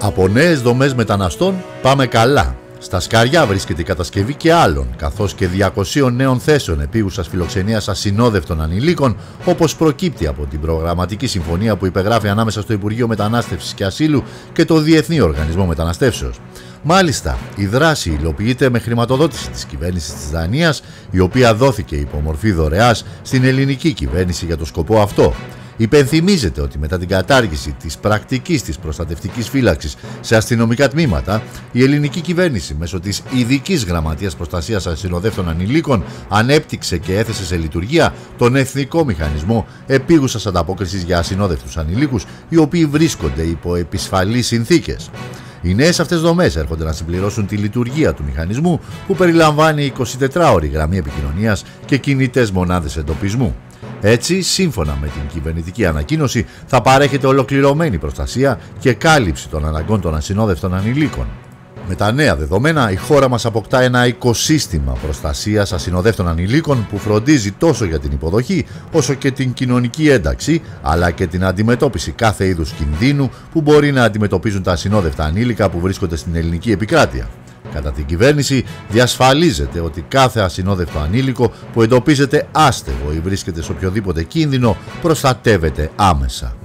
Από νέες δομές μεταναστών πάμε καλά. Στα σκαριά βρίσκεται η κατασκευή και άλλων, καθώς και 200 νέων θέσεων επίγουσας φιλοξενίας ασυνόδευτων ανηλίκων, όπως προκύπτει από την προγραμματική συμφωνία που υπεγράφει ανάμεσα στο Υπουργείο Μετανάστευσης και Ασύλου και το Διεθνή Οργανισμό Μεταναστεύσεως. Μάλιστα, η δράση υλοποιείται με χρηματοδότηση της κυβέρνησης της Δανίας, η οποία δόθηκε υπό μορφή δωρεάς στην ελληνική κυβέρνηση για το σκοπό αυτό. Υπενθυμίζεται ότι μετά την κατάργηση της πρακτικής της προστατευτικής φύλαξης σε αστυνομικά τμήματα, η ελληνική κυβέρνηση μέσω της ειδικής Γραμματείας Προστασίας Ασυνοδεύτων Ανηλίκων ανέπτυξε και έθεσε σε λειτουργία τον Εθνικό Μηχανισμό Επίγουσας Ανταπόκρισης για Ασυνόδευτους Ανηλίκους, οι οποίοι βρίσκονται υπό επισφαλείς συνθήκες. Οι νέες αυτές δομές έρχονται να συμπληρώσουν τη λειτουργία του μηχανισμού που περιλαμβάνει 24ωρη γραμμή επικοινωνίας και κινητές μονάδες εντοπισμού. Έτσι, σύμφωνα με την κυβερνητική ανακοίνωση, θα παρέχεται ολοκληρωμένη προστασία και κάλυψη των αναγκών των ασυνόδευτων ανηλίκων. Με τα νέα δεδομένα, η χώρα μας αποκτά ένα οικοσύστημα προστασίας ασυνοδεύτων ανηλίκων που φροντίζει τόσο για την υποδοχή όσο και την κοινωνική ένταξη, αλλά και την αντιμετώπιση κάθε είδους κινδύνου που μπορεί να αντιμετωπίζουν τα ασυνόδευτα ανήλικα που βρίσκονται στην ελληνική επικράτεια. Κατά την κυβέρνηση διασφαλίζεται ότι κάθε ασυνόδευτο ανήλικο που εντοπίζεται άστεγο ή βρίσκεται σε οποιοδήποτε κίνδυνο προστατεύεται άμεσα.